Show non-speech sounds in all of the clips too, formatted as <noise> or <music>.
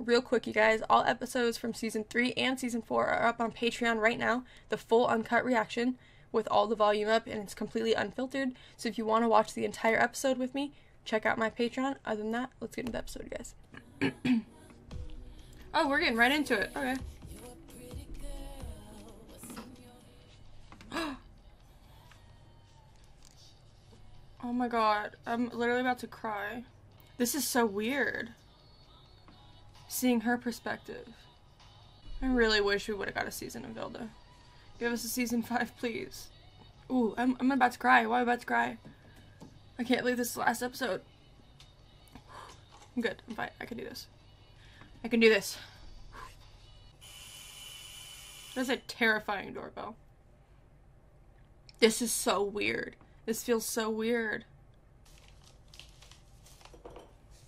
Real quick, you guys, all episodes from season 3 and season 4 are up on Patreon right now. The full uncut reaction with all the volume up and it's completely unfiltered. So if you want to watch the entire episode with me, check out my Patreon. Other than that, let's get into the episode, guys. <clears throat> oh, we're getting right into it. Okay. <gasps> oh my god, I'm literally about to cry. This is so weird. Seeing her perspective. I really wish we would have got a season of Vilde. Give us a season 5, please. Ooh, I'm, I'm about to cry. Why am I about to cry? I can't believe this last episode. I'm <sighs> good. I'm fine. I can do this. I can do this. That's a terrifying doorbell. This is so weird. This feels so weird.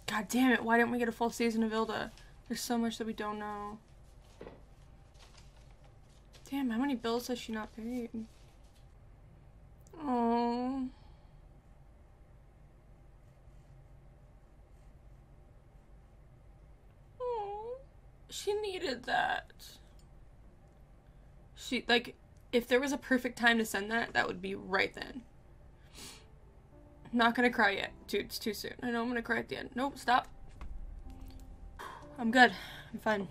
God damn it, why didn't we get a full season of Vilde? There's so much that we don't know. Damn, how many bills has she not paid? Oh. Oh. She needed that. She, like, if there was a perfect time to send that, that would be right then. Not gonna cry yet. Dude, it's too soon. I know I'm gonna cry at the end. Nope, stop. I'm good. I'm fine.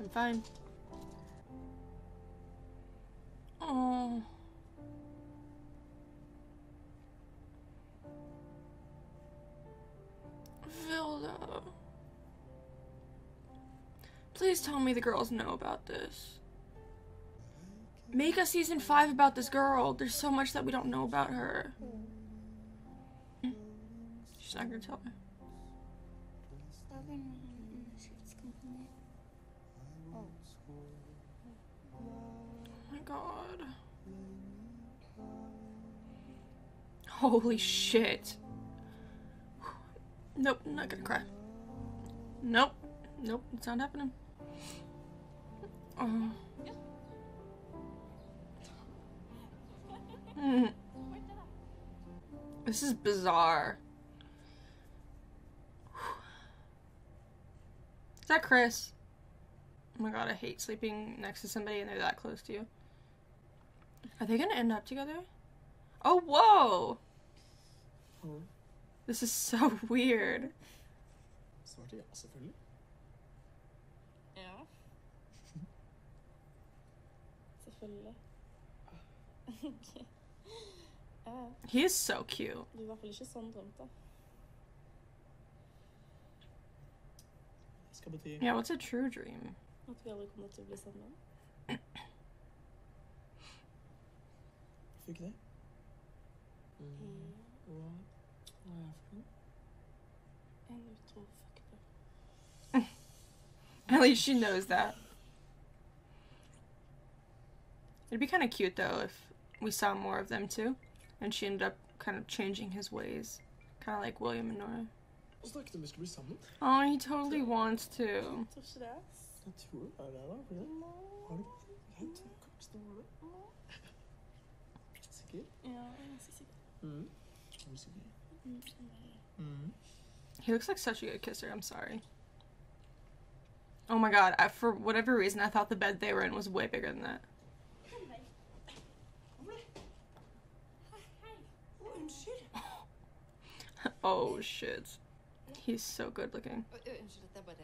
I'm fine. Oh. Vilde. Please tell me the girls know about this. Make a season 5 about this girl. There's so much that we don't know about her. Hmm. She's not gonna tell me. God. Holy shit. Nope, I'm not gonna cry. Nope. Nope, it's not happening. Oh. Mm. <laughs> This is bizarre. Is that Chris? Oh my god, I hate sleeping next to somebody and they're that close to you. Are they gonna end up together? Oh, whoa! This is so <laughs> weird. Svarte ja, selvfølgelig. Ja. <laughs> Selvfølgelig. <laughs> ja, He is so cute. du er i hvert fall ikke sånn drømt. Skal bety Yeah, what's a true dream? At vi aldri kommer til å bli sammen. <clears throat> Hvorfor ikke det? Mm. Hva? Hva er det for noe? Jeg tror fuck det. <laughs> At least she knows that. It'd be kind of cute though if we saw more of them too, and she ended up kind of changing his ways, kind of like William and Noora. Og snakket om vi skulle bli sammen. Oh, he totally wants to. Jeg tror ikke det. Jeg tror det er det, da. For det. Har du Jeg tror kanskje det var det. Sikker? Ja, jeg ganske sikker. Mm. Mm. He looks like such a good kisser. I'm sorry. Oh my god! I, for whatever reason, I thought the bed they were in was way bigger than that. Unnskyld. <gasps> oh shit! He's so good looking. Ø, ø, Unnskyld, det bare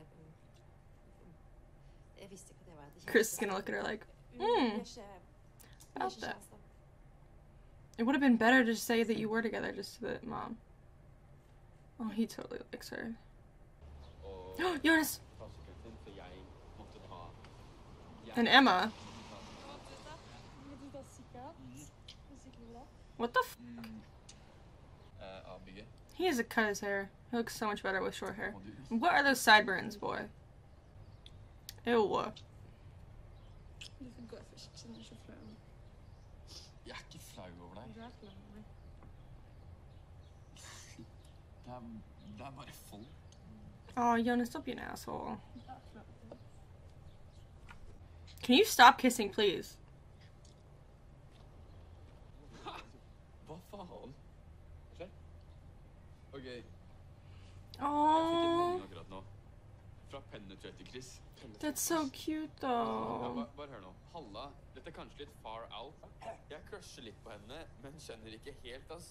Jeg visste ikke at jeg var. Chris is gonna look at her like, Vi mm, ikke, vi er about that. Kjærester. It would have been better to say that you were together just to the mom. Oh, he totally likes her. Og <gasps> Jonas første gang for jeg måtte ha jeg- and Emma. Men du sikker? Du sikker på det? What the f? av bygget. He has to cut his hair. He looks so much better with short hair. What are those sideburns, boy? Ew. Du får gå først, så du ikke flau. Jeg er ikke flau over deg. Du flau. Det det er bare folk. Oh, Jonas, don't be an asshole. Can you stop kissing, please? <laughs> Hva faen? Skjer? OK. Jeg fikk en Oh. melding akkurat nå fra Penetrator, Chris. That's so cute though. bare, bare hør nå. Halla, dette er kanskje litt far out. Jeg crusher litt på henne, men skjønner ikke helt, ass.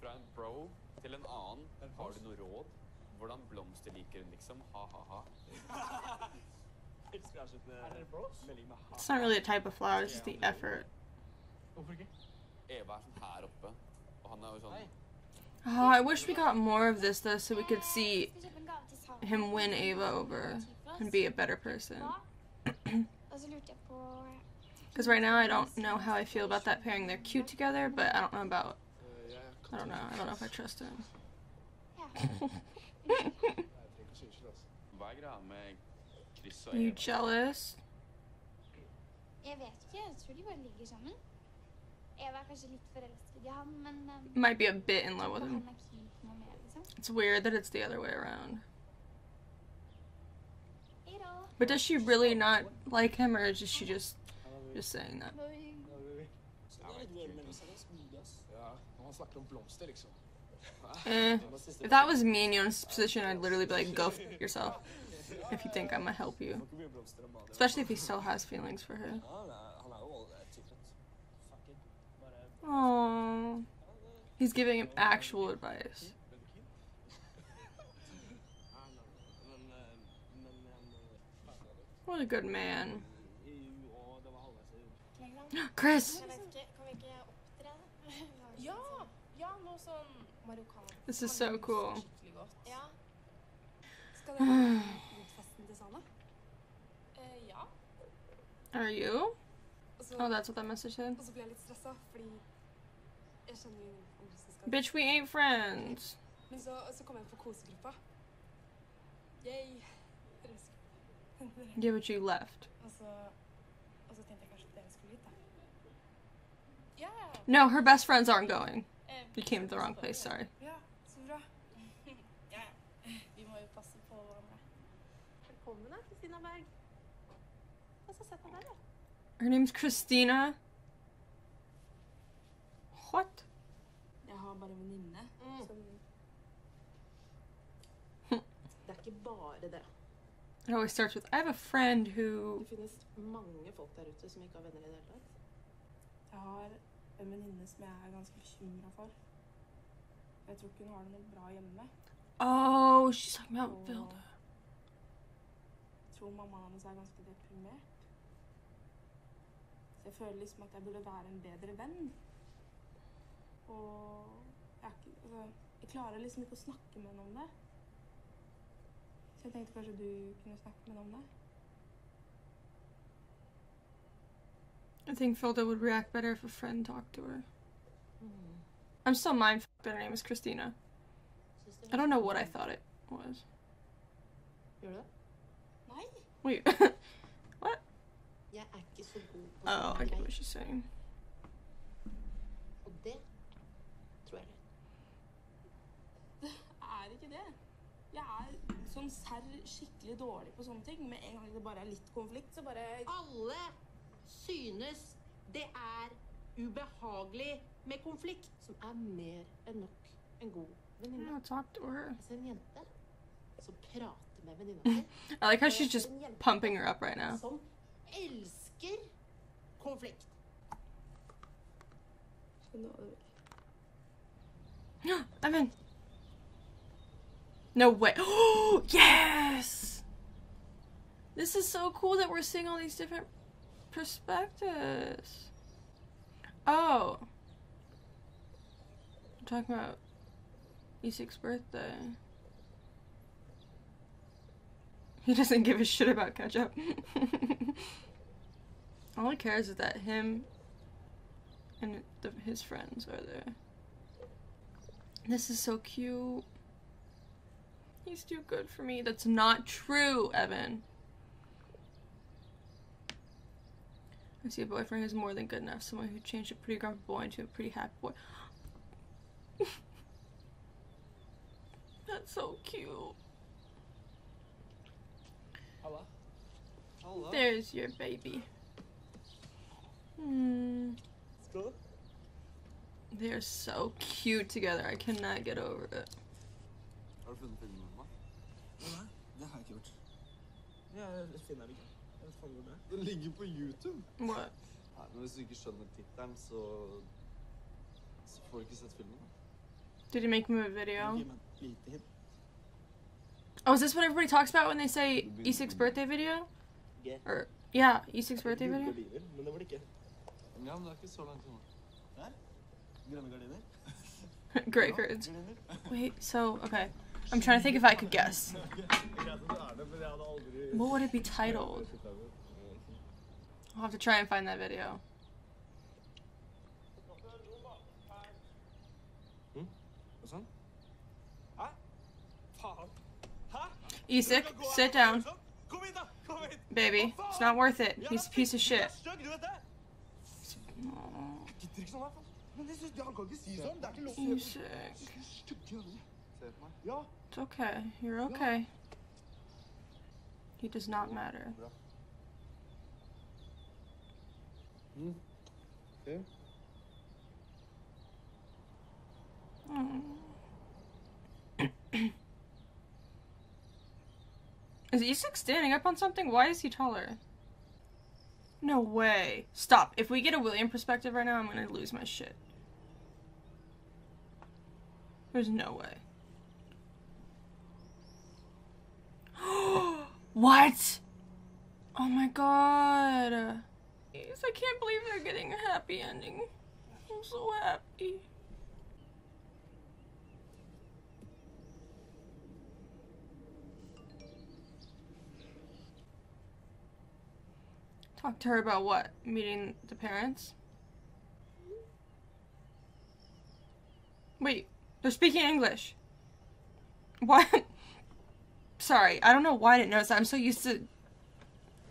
Fra en bro til en annen. Har du noe råd? Hvordan blomster liker hun, liksom? Ha-ha-ha. Elsker avsluttende melding med ha. It's not really a type of flower, it's just the effort. Hvorfor ikke? Eva er sånn her oppe, og han er jo sånn Oh, I wish we got more of this though, so we could see him win Ava over and be a better person. <clears throat> Because right now I don't know how I feel about that pairing. They're cute together, but I don't know about. I don't know. I don't know if I trust him. You jealous? Might be a bit in love with him. It's weird that it's the other way around. But does she really not like him, or is she just. Just saying that? Oi. Ja, baby. Så det er litt mye, men seriøst mye, ass. Ja, når han snakker om blomster, liksom. Eh, Det var siste- if that was me in Jonas' position, I'd literally be like, "Go f yourself." If you think I'm gonna help you, var ikke mye blomster om badet. especially if he still has feelings for her. Ja, han er, han er jo eh, typen. Fuck it. Bare... Aww. He's giving him actual advice. Er du keen? Ja, nei, men, eh, men, eh, faen, ja, det- What a good man. Jo, og det var halvveis i- Chris, Jeg vet ikke, kan vi ikke opptre? Ja, ja, noe sånn <gasps> marokkansk. this is so cool. <sighs> Are you? Oh, that's what that message said. Bitch, we ain't friends. Yeah, but you left. Og så, og så tenkte jeg kanskje at dere skulle hit, da. Ja, No, her best friends aren't going. eh, You came to the wrong place, sorry. ja, så bra. ja, vi må jo passe på hverandre. Velkommen da, Kristina Berg. Og så sett deg der, da. Her name's Christina. What? Jeg har bare en venninne Mm. som <laughs> Det er ikke bare det. It always starts with I have a friend who. Det finnes mange folk der ute som ikke har venner i det hele tatt. Jeg har en venninne som jeg er ganske bekymra for. Jeg tror ikke hun har det noe bra hjemme. Oh, she's like about Og Jeg tror mammaen hennes er ganske deprimert. Så jeg føler liksom at jeg burde være en bedre venn. Og jeg, ikke, altså, jeg klarer liksom ikke å snakke med henne om det. Så jeg tenkte kanskje du kunne snakke med henne om det. I think Vilde would react better if a friend talked to her. I'm still mind that her name is Christina. I don't know what I thought it was. Gjør du det? Nei! Wait. Jeg ikke så god på oh, I get what she's saying. og <laughs> det tror jeg er Jeg er det. Jeg sånn serr skikkelig dårlig på sånne ting. Med en gang det bare er litt konflikt, så bare Alle synes det er ubehagelig med konflikt, som er mer enn nok en god venninne. Yeah, talk to her. Altså en jente som prater med venninna si. <laughs> I like how she's just pumping her up right now. Som elsker konflikt. Skjønner du hva <gasps> du? Even. No way. Oh, <gasps> yes! This is so cool that we're seeing all these different perspectives. Oh. I'm talking about Isak's birthday. He doesn't give a shit about ketchup. <laughs> all he cares is that him and the, his friends are there. This is so cute. He's too good for me. That's not true, Even. I see a boyfriend who's more than good enough. Someone who changed a pretty grumpy boy into a pretty happy boy. <laughs> That's so cute. Halla. Halla. There's your baby. Hmm. Skal? They're so cute together. I cannot get over it. Har du funnet filmen med meg? Nei, det har jeg ikke gjort. Jeg finner det ikke. Jeg faen hvor det. Den ligger på YouTube. What? Nei, men Hvis du ikke skjønner tittelen, så så får du ikke sett filmen. da. Did he make him a video? Gi meg et lite hint. Oh, is this what everybody talks about when they say Isak's birthday video? G. Or yeah, Isak's birthday video. Gardiner, men det var det ikke. Ja, men det er ikke så langt unna. Grønne gardiner. <laughs> Great curtains. Wait, so okay. I'm trying to think if I could guess. Greit at du er det, men jeg hadde aldri... What would it be titled? I'll have to try and find that video. Og sånn? Hæ? Faen. Hæ? Isak, sit down. Kom hit, da! Kom hit! Baby, it's not worth it. He's a piece of shit. Stygg, du vet det? Aw, Gitter ikke sånn her, faen. Men det synes, han kan ikke si sånn. Det ikke lov. Isak. Stygg jævel. Se på meg. Ja. It's okay. You're okay. He does not matter. Bra. Mm. Ok. Mm. Is Isak standing up on something? Why is he taller? No way. Stop. If we get a William perspective right now, I'm gonna lose my shit. There's no way. <gasps> what? Oh my god. I can't believe they're getting a happy ending. I'm so happy. Talk to her about what? Meeting the parents? Wait, they're speaking English. What? <laughs> Sorry, I don't know why I didn't notice that. I'm so used to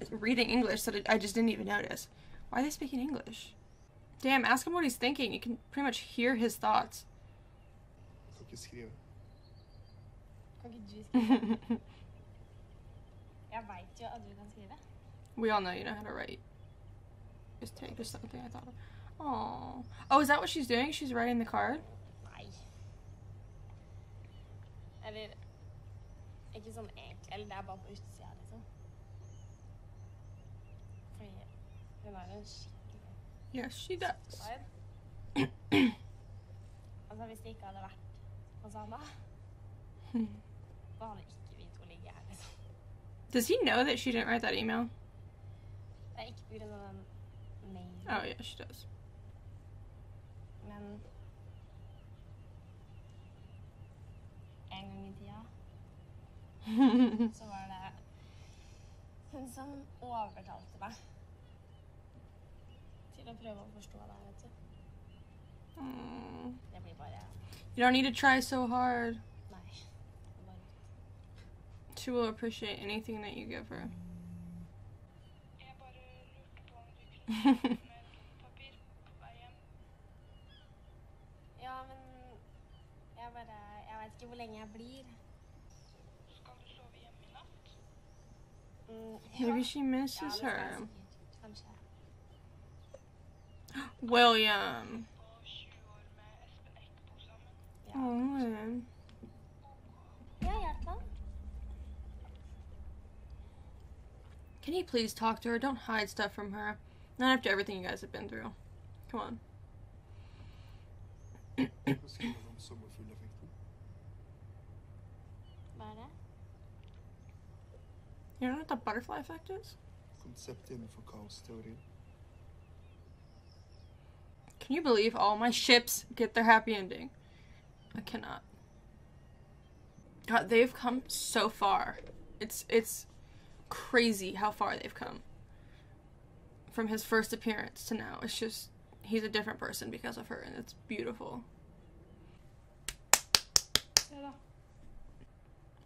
reading English that I just didn't even notice. Why are they speaking English? Damn, ask him what he's thinking. You can pretty much hear his thoughts. Kan ikke skrive. Kan ikke du skrive? Jeg veit jo at du kan we all know you know how to write. Just take just something I thought of. Oh, oh, is that what she's doing? She's writing the card. Nei. Eller Ikke sånn egentlig. Eller det er bare på utsida, liksom. Fordi hun jo en skikkelig Yes, she does. altså, hvis det ikke hadde vært hos Anna, så hadde ikke vi to ligget her, liksom. Does he know that she didn't write that email? Det er ikke på grunn av den mailen, Oh yeah, she does. men En gang i tida <laughs> så var det hun som overtalte meg til å prøve å forstå deg, vet du. Mm. Det blir bare You don't need to try so hard. Nei. Bare She will appreciate anything that you give her. Jeg bare lurte på om du kunne med papir på vei hjem. Ja, men jeg bare Jeg veit ikke hvor lenge jeg blir. Skal du sove hjemme i natt? Mm, Maybe she misses det skal her. sikkert. Kanskje. William. På 20 år med Espen Eckbo sammen. Ja, Oh kanskje. man. Ja, hjelp oh, meg. Can you please talk to her? Don't hide stuff from her. Not after everything you guys have been through. Come on. Hva skriver du om sommerfugleffekten? Hva det? You know what the butterfly effect is? Konseptet innenfor kaosteorien. Can you believe all my ships get their happy ending? I cannot. God, they've come so far. It's it's crazy how far they've come. From his first appearance to now. It's just he's a different person because of her and it's beautiful.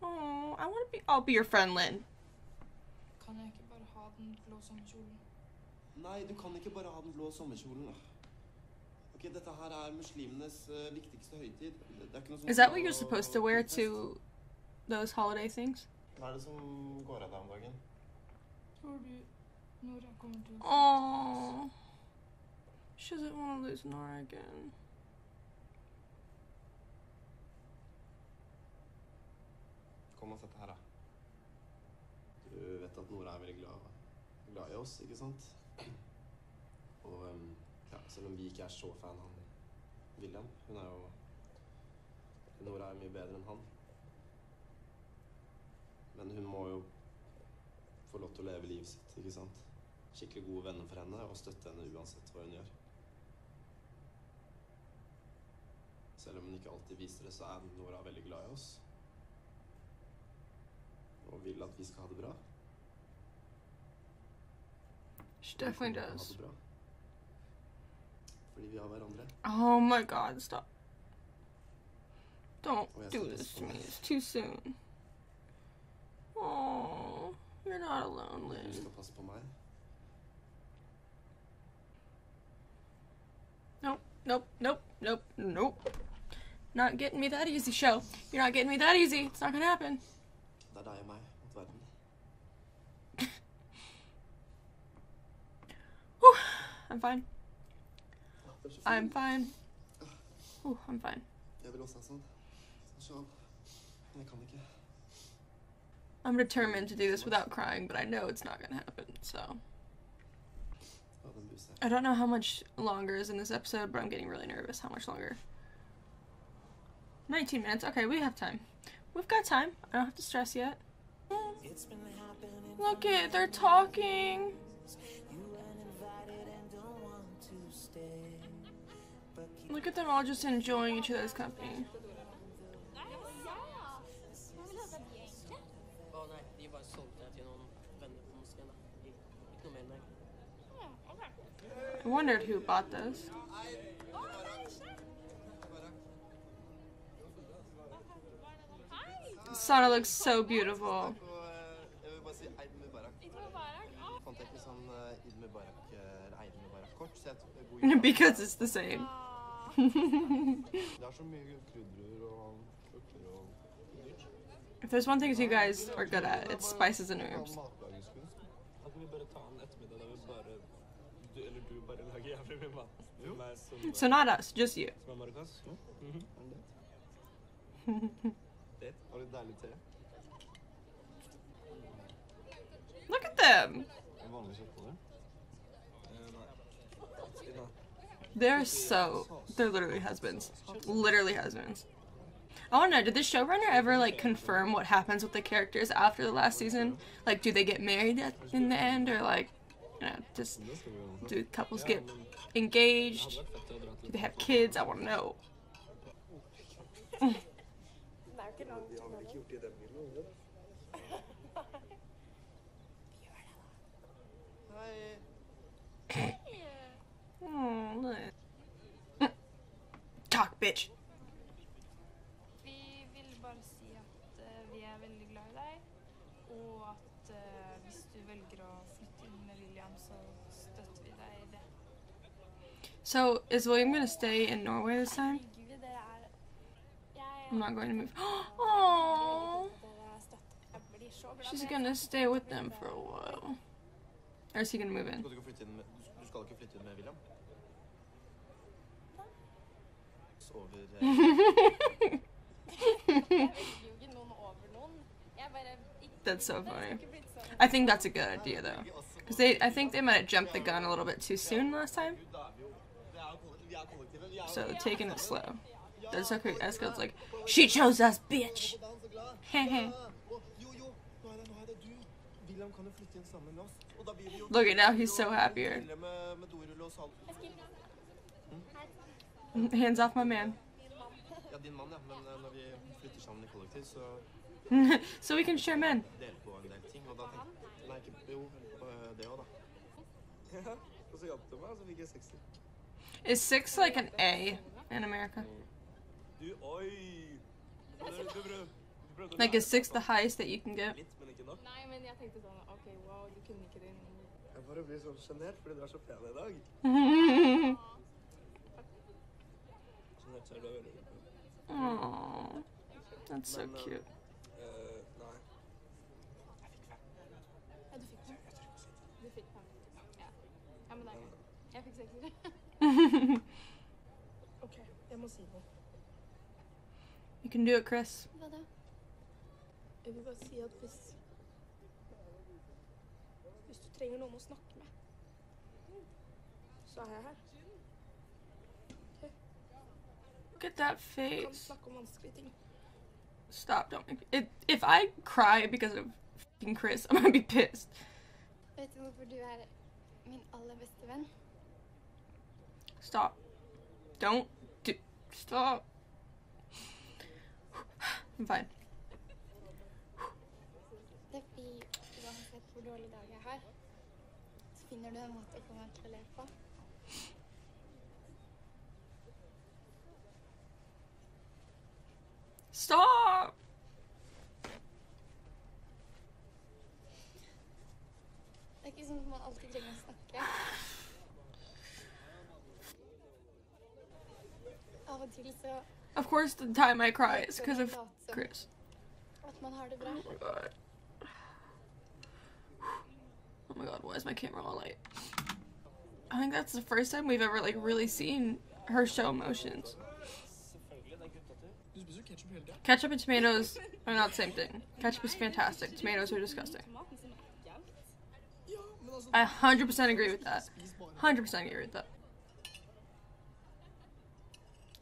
Oh, I want to be I'll be your friend, Linn. Kan jeg ikke ha den blå sommerkjolen? Nei, du kan ikke bare ha den blå sommerkjolen. Is that what you're supposed to wear to those holiday things? Hva er det som går av deg om dagen? Tror du Noora kommer til å Oh. She doesn't want to lose Noora again. Kom og sett her, da. Du vet at at Noora er veldig glad, glad i oss, ikke sant? Og em, ja, selv om vi ikke er så fan av William Hun er jo Nora er mye bedre enn han. Men hun må jo få lov til å leve livet sitt, ikke sant? Skikkelig gode venner for henne og støtte henne uansett hva hun gjør. Selv om hun ikke alltid viser det, så er Nora veldig glad i oss. Og vil at vi skal ha det bra. She definitely Ha does. det bra. Fordi vi har hverandre. Oh my god, stop. Don't do this to me. It's too soon. Oh, you're not alone, Du Linn. skal passe på meg. Nope, nope, nope, nope, nope. Not getting me that easy, show. You're not getting me that easy. It's not gonna happen. Det er deg og meg mot verden. I'm fine. Det er så I'm fine. Oh, I'm fine. Jeg vil også ha sånn. Sånn jeg kan ikke. I'm determined to do this without crying, but I know it's not gonna happen, so. Ja, den buser. I don't know how much longer is in this episode, but I'm getting really nervous. How much longer? 19 minutes. Okay, we have time. We've got time. I don't have to stress yet. Look it, they're talking. Look at them all just enjoying each other's company. Nei, ja. Hva vil hete de egentlig? Å nei, de bare solgte jeg til noen venner på moskeen. da. Ikke noe mer enn det. Ja, ok. I wondered who bought those. Sana looks so beautiful. Og jeg vil bare si Eid Mubarak. Eid Mubarak. Å, Fant jeg ikke sånn Eid Mubarak eller Eid Mubarak-kort, så jeg tok god jul. because it's the same. If there's one thing you guys are good at, it's spices and herbs. So not us, just you. <laughs> Look at them. En vanlig kjøttboller? Eh, nei. Nei. They're so. They're literally husbands. Literally husbands. Oh, I want to know, did the showrunner ever like confirm what happens with the characters after the last season? Like, do they get married at, in the end, or like, you know, just Det skal vi jo do couples get engaged? det hadde vært fett å dra Do they have kids? I want to know. <laughs> Det er jo ikke langt De har vel ikke gjort det i den bilen? eller? Hei. Oh, look. Talk, bitch. Vi vil bare si at eh, vi er veldig glad i deg, og at eh, hvis du velger å flytte inn med William, så støtter vi deg i det. So, is William gonna stay in Norway this time? Herregud, dere er Jeg I'm not going to move. Oh, Dere støtter. Jeg blir så glad. she's gonna stay with them for a while. Or is he gonna move in? Skal du ikke flytte inn med, du, du skal ikke flytte inn med William? Sover eh, Jeg velger jo ikke noen over <laughs> That's so funny. I think that's a good idea though, because they I think they might have jumped the gun a little bit too soon last time. So taking it slow. That's so crazy. Esco's like, she chose us, bitch. <laughs> Look at now, he's so happier. Hmm? Stille Med, med dorull og salt. Hands off my man. Ja, din mann, ja. Men eh, når vi flytter sammen i kollektiv, så <laughs> so we can share men. deler på en del ting. Og da tenkte Nei, ikke Jo, eh, det òg, da. Ja, og så hjalp du meg, og så fikk jeg 60. Is six like an A in America? Å Like lære is six the highest that you can get? Ser du veldig ut. Aww, that's so Men, eh, cute. nei. Ja, du fikk den. Du fikk den. Ja. ja, men det greit. Jeg fikk. OK, jeg må si you can do it, Chris. Hva da? Jeg vil bare si at hvis trenger noen å snakke med, så er jeg her. Look at that face. snakke om vanskelige ting. Stop, don't make it, If I cry because of fucking Chris, I'm gonna be pissed. Vet du hvorfor du min aller beste venn? Stop. Don't do. Stop. <sighs> I'm fine. Det er fordi uansett hvor dårlig dag har, så finner du en måte å meg til å le på. Stop. Det er ikke sånn at man alltid trenger å snakke. Av og til så Of course, the time I cry is because of Chris. at man har det bra. Oh my god. <sighs> Oh my god, why is my camera all light? I think that's the first time we've ever like really seen her show emotions. Selvfølgelig. Det er gutta til. Du spiser jo ketchup hele tida. Ketchup and tomatoes are not the same thing. Ketchup is fantastic. Tomatoes are disgusting. Tomaten sin jævlig. Ja, men altså I 100% agree with that. 100% agree with that.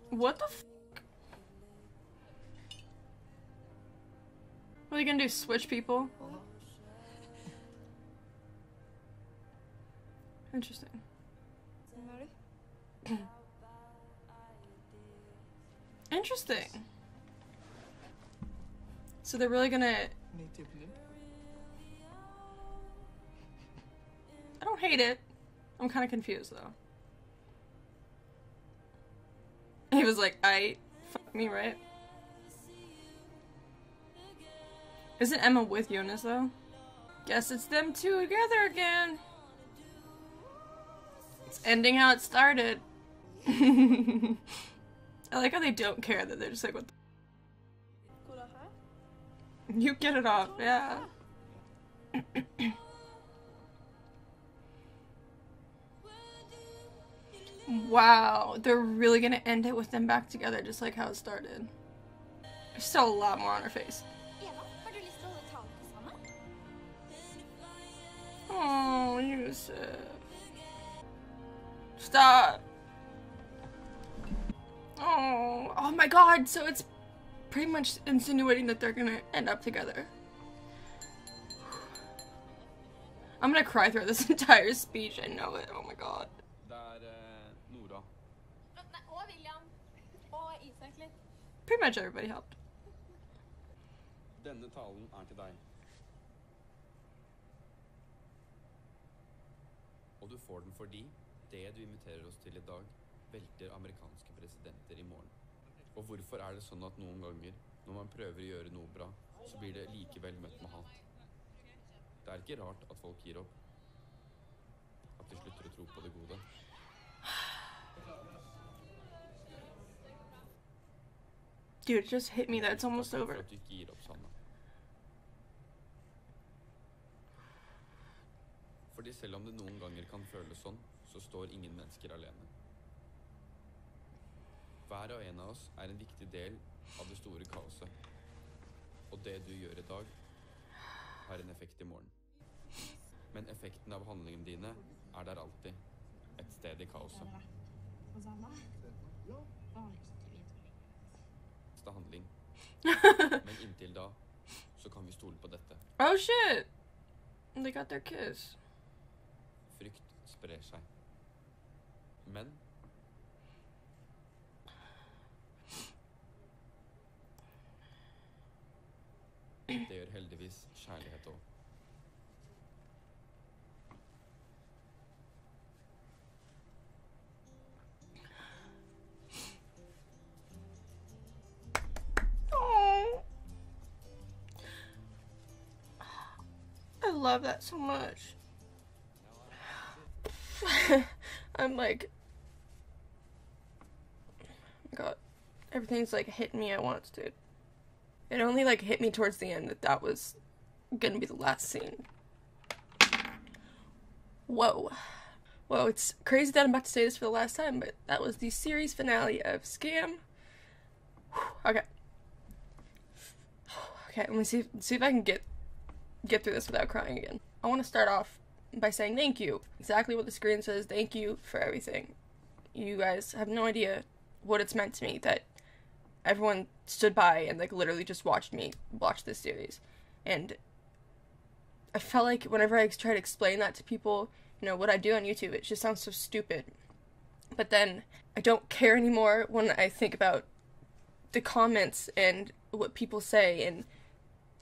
What the f? What are they gonna do? Switch people? Interesting. Er? Interesting. So they're really gonna. Ny typen din. I don't hate it. I'm kind of confused though. He was like, I. Fuck me, right? Isn't Emma with Jonas though? Guess it's them two together again. It's ending how it started. <laughs> I like how they don't care that they're just like, what the. <laughs> You get it off, yeah. <clears throat> wow, they're really gonna end it with them back together just like how it started. There's still a lot more on her face. Oh, Yousef. Stop. Oh, oh my god, so it's pretty much insinuating that they're gonna end up together. I'm gonna cry through this <laughs> entire speech, I know it. Oh my god. Eh, Noora. Nei, og William. Og Isak litt. Pretty much everybody helped. Denne talen er til deg. Og du får den fordi det du inviterer oss til i dag, velter amerikanske presidenter i morgen. Og hvorfor er det sånn at noen ganger, når man prøver å gjøre noe bra, så blir det likevel møtt med hat? Det er ikke rart at folk gir opp. At de slutter å tro på det gode. Dude, just hit me that it's almost over. Sanne. Fordi selv om det noen ganger kan føles sånn, så står ingen mennesker alene. Hver og en av oss er en viktig del av det store kaoset. Og det du gjør i dag, har en effekt i morgen. Men effekten av handlingene dine er der alltid. Et sted i kaoset. Neste handling. Men inntil da, så kan vi stole på dette. oh shit! They got their kiss. Frykt sprer seg. Men Det gjør heldigvis kjærlighet òg. I love that so much. <laughs> I'm like, god, everything's like hitting me at once, dude. It only like hit me towards the end that that was gonna be the last scene. Whoa. Whoa, it's crazy that I'm about to say this for the last time, but that was the series finale of Skam. Okay. <sighs> Okay, let me see see if I can get get through this without crying again. I want to start off by saying thank you. Exactly what the screen says. Thank you for everything. You guys have no idea what it's meant to me that everyone stood by and like literally just watched me watch this series. And I felt like whenever I try to explain that to people, you know, what I do on YouTube, it just sounds so stupid. But then I don't care anymore when I think about the comments and what people say and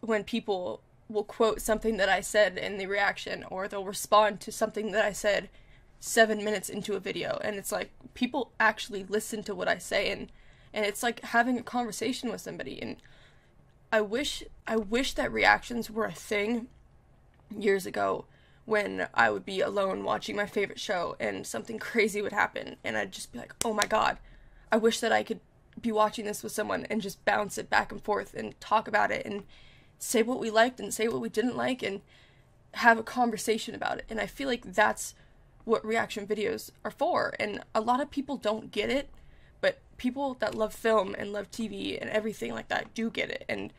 when people will quote something that I said in the reaction or they'll respond to something that I said 7 minutes into a video and it's like people actually listen to what I say and and it's like having a conversation with somebody and I wish I wish that reactions were a thing years ago when I would be alone watching my favorite show and something <laughs> crazy would happen and I'd just be like, "Oh my god. I wish that I could be watching this with someone and just bounce it back and forth and talk about it and say what we liked and say what we didn't like and have a conversation about it." And I feel like that's what reaction videos are for. And a lot of people don't get it, but people that love film and love TV and everything like that do get it. And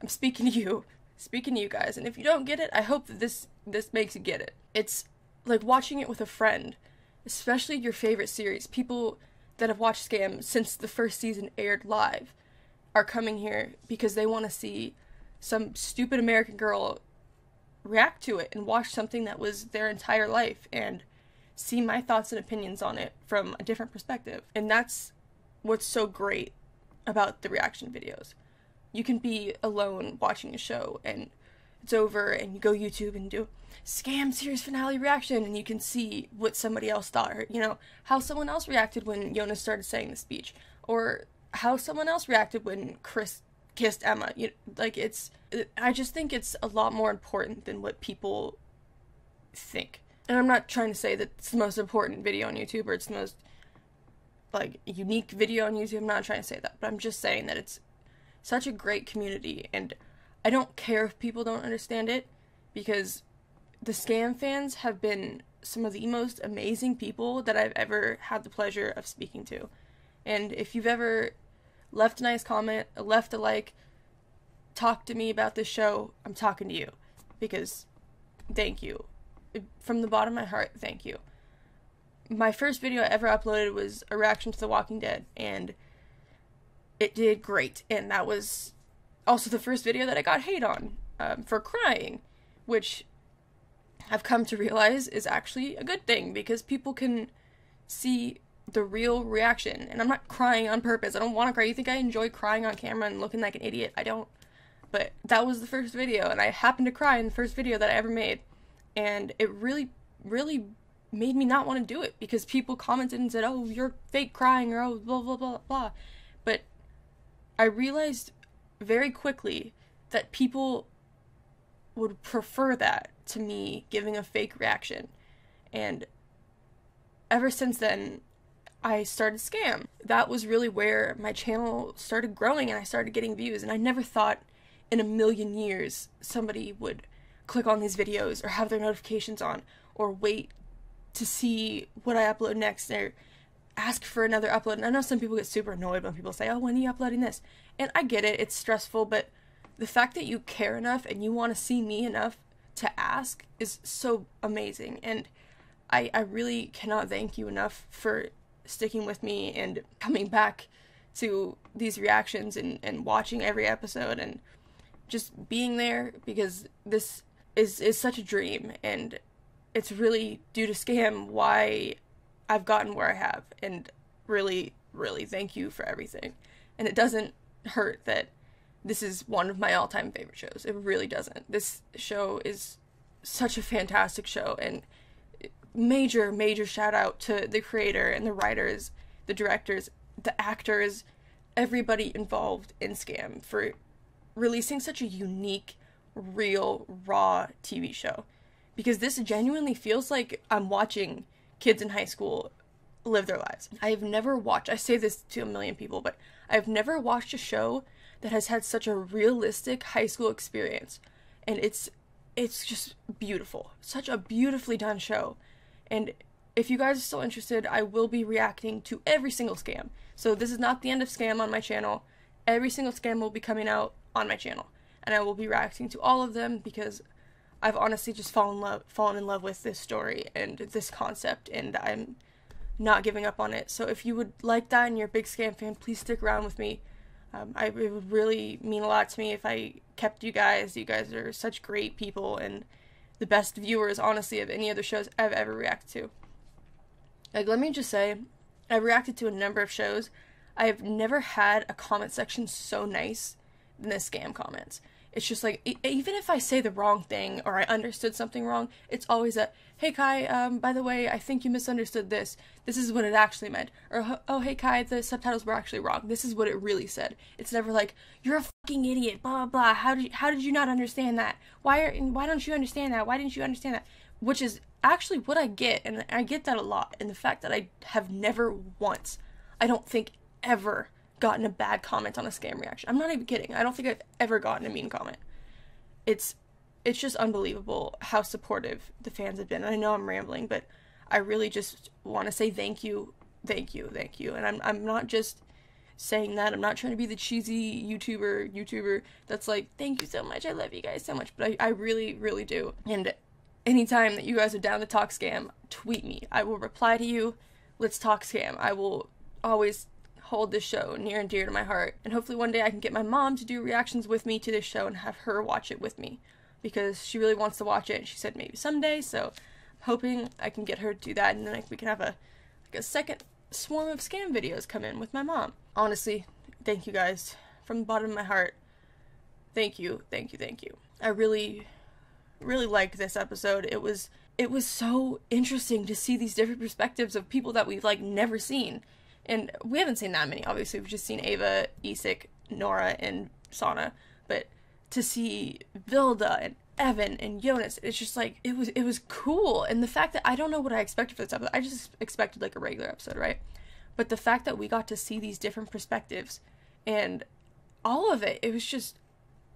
I'm speaking to you, speaking to you guys. And if you don't get it, I hope that this this makes you get it. It's like watching it with a friend, especially your favorite series. People that have watched Skam since the first season aired live are coming here because they want to see some stupid American girl react to it and watch something that was their entire life and see my thoughts and opinions on it from a different perspective. And that's what's so great about the reaction videos. You can be alone watching a show and it's over and you go YouTube and do Skam series finale reaction and you can see what somebody else thought or you know how someone else reacted when Jonas started saying the speech or how someone else reacted when Chris kissed Emma. You like it's I just think it's a lot more important than what people think. And I'm not trying to say that it's the most important video on YouTube or it's the most like unique video on YouTube. I'm not trying to say that, but I'm just saying that it's such a great community and I don't care if people don't understand it because the Skam fans have been some of the most amazing people that I've ever had the pleasure of speaking to. And if you've ever left a nice comment, left a like, talked to me about this show, I'm talking to you because thank you. From the bottom of my heart, thank you. My first video I ever uploaded was a reaction to The Walking Dead, and it did great. And that was also the first video that I got hate on um, for crying, which I've come to realize is actually a good thing because people can see the real reaction. And I'm not crying on purpose. I don't want to cry. You think I enjoy crying on camera and looking like an idiot? I don't. But that was the first video, and I happened to cry in the first video that I ever made. And it really, really made me not want to do it because people commented and said, oh, you're fake crying, or oh, blah, blah, blah, blah. But I realized very quickly that people would prefer that to me giving a fake reaction. And ever since then, I started Skam. That was really where my channel started growing and I started getting views. And I never thought in a million years somebody would click on these videos or have their notifications on or wait to see what I upload next or ask for another upload. And I know some people get super annoyed when people say, Oh, when are you uploading this? And I get it, it's stressful, but the fact that you care enough and you want to see me enough to ask is so amazing. And I, I really cannot thank you enough for sticking with me and coming back to these reactions and, and watching every episode and just being there because this is, is such a dream and it's really due to Skam why I've gotten where I have and really really thank you for everything. And it doesn't hurt that this is one of my all-time favorite shows. It really doesn't. This show is such a fantastic show and major major shout out to the creator and the writers the directors the actors everybody involved in Skam for releasing such a unique real raw tv show because this genuinely feels like i'm watching kids in high school live their lives i have never watched i say this to a million people but i've never watched a show that has had such a realistic high school experience and it's it's just beautiful such a beautifully done show and if you guys are still interested, I will be reacting to every single Skam. So this is not the end of Skam on my channel. Every single Skam will be coming out on my channel. And I will be reacting to all of them because I've honestly just fallen love fallen in love with this story and this concept and I'm not giving up on it. So if you would like that and you're a big Skam fan, please stick around with me. Um, I, it would really mean a lot to me if I kept you guys. You guys are such great people and the best viewers, honestly, of any other shows I've ever reacted to. Like, let me just say, I've reacted to a number of shows. I've never had a comment section so nice than the Skam comments. It's just like even if I say the wrong thing or I understood something wrong, it's always a hey Ky, um, by the way, I think you misunderstood this. This is what it actually meant. Or oh hey Ky, the subtitles were actually wrong. This is what it really said. It's never like you're a fucking idiot. Blah blah blah. How did you, how did you not understand that? Why are why don't you understand that? Why didn't you understand that? Which is actually what I get, and I get that a lot. And the fact that I have never once, I don't think ever gotten a bad comment on a Skam reaction. I'm not even kidding. I don't think I've ever gotten a mean comment. It's it's just unbelievable how supportive the fans have been. And I know I'm rambling, but I really just want to say thank you, thank you, thank you. And I'm I'm not just saying that. I'm not trying to be the cheesy YouTuber YouTuber that's like, thank you so much. I love you guys so much. But I, I really, really do. And anytime that you guys are down to talk Skam, tweet me. I will reply to you. Let's talk Skam. I will always hold this show near and dear to my heart. And hopefully one day I can get my mom to do reactions with me to this show and have her watch it with me because she really wants to watch it and she said maybe someday. So I'm hoping I can get her to do that and then we can have a like a second swarm of Skam videos come in with my mom. Honestly, thank you guys from the bottom of my heart. Thank you, thank you, thank you. I really really liked this episode. It was it was so interesting to see these different perspectives of people that we've like never seen and we haven't seen that many. Obviously, we've just seen Eva, Isak, Noora, and Sana. But to see Vilde and Even and Jonas, it's just like it was. It was cool, and the fact that I don't know what I expected for this episode. I just expected like a regular episode, right? But the fact that we got to see these different perspectives, and all of it, it was just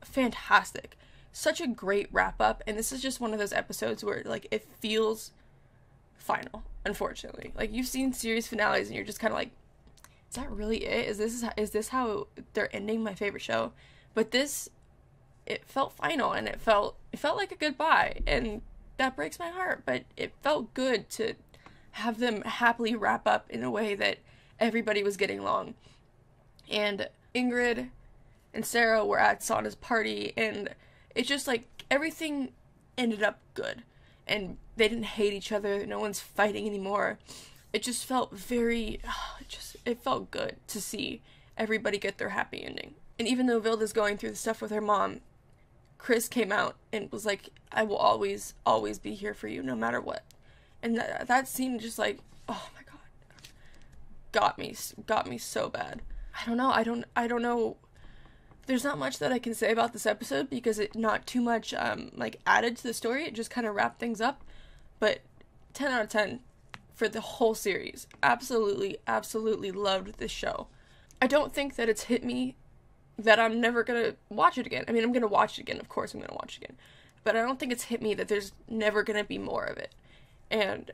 fantastic. Such a great wrap up, and this is just one of those episodes where like it feels final unfortunately. Like you've seen series finales and you're just kind of like is that really it? Is this is this how they're ending my favorite show? But this it felt final and it felt it felt like a goodbye and that breaks my heart but it felt good to have them happily wrap up in a way that everybody was getting along. And ingrid and sara were at sana's party and it's just like everything ended up good and they didn't hate each other. No one's fighting anymore. It just felt very, <sighs> it just it felt good to see everybody get their happy ending. And even though Vilde's going through the stuff with her mom, Chris came out and was like, "I will always, always be here for you, no matter what." And that that seemed just like, oh my god, got me, got me so bad. I don't know. I don't. I don't know. There's not much that I can say about this episode because it not too much um like added to the story. It just kind of wrapped things up but 10 out of 10 for the whole series. Absolutely, absolutely loved this show. I don't think that it's hit me that I'm never gonna watch it again. I mean, I'm gonna watch it again, of course, I'm gonna watch it again. But I don't think it's hit me that there's never gonna be more of it. And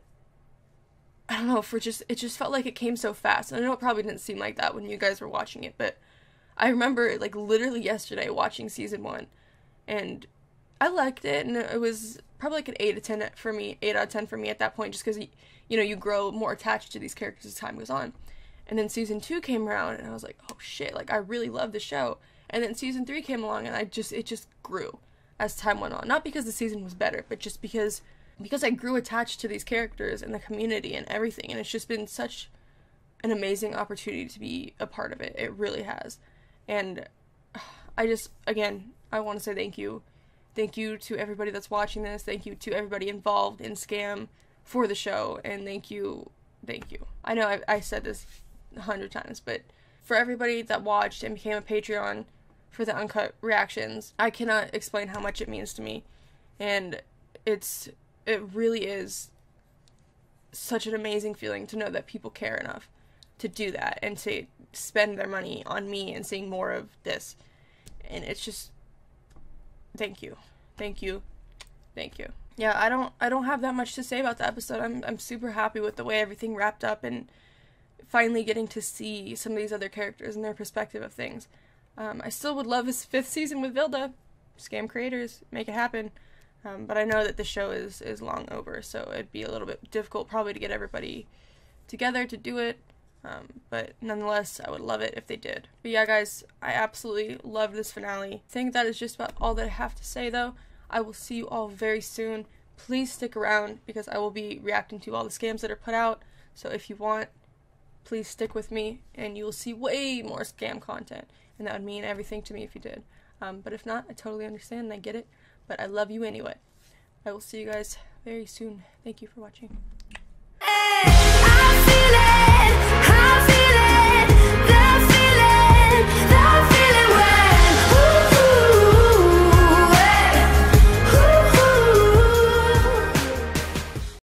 I don't know, for just, it just felt like it came so fast. And I know it probably didn't seem like that when you guys were watching it, but I remember, like, literally yesterday watching season one. And I liked it, and it was probably like an 8 to 10 for me 8 out of 10 for me at that point just because you know you grow more attached to these characters as time goes on. And then season 2 came around and i was like oh shit like i really love the show. And then season 3 came along and i just it just grew as time went on. Not because the season was better but just because because i grew attached to these characters and the community and everything and it's just been such an amazing opportunity to be a part of it. It really has and <sighs> i just again i want to say thank you Thank you to everybody that's watching this. Thank you to everybody involved in Skam for the show. And thank you, thank you. I know I, I said this a hundred times, but for everybody that watched and became a Patreon for the uncut reactions, I cannot explain how much it means to me. And it's, it really is such an amazing feeling to know that people care enough to do that and to spend their money on me and seeing more of this. And it's just thank you. Thank you. Thank you. Yeah, I don't I don't have that much to say about the episode. I'm I'm super happy with the way everything wrapped up and finally getting to see some of these other characters and their perspective of things. Um, I still would love his fifth season with Vilde. Skam creators, make it happen. Um, but I know that the show is is long over, so it'd be a little bit difficult probably to get everybody together to do it. Um, but nonetheless, I would love it if they did. But yeah, guys, I absolutely loved this finale. I think that is just about all that I have to say, though. I will see you all very soon. Please stick around because I will be reacting to all the Skams that are put out. So if you want, please stick with me and you will see way more Skam content. And that would mean everything to me if you did. Um, but if not, I totally understand and I get it. But I love you anyway. I will see you guys very soon. Thank you for watching.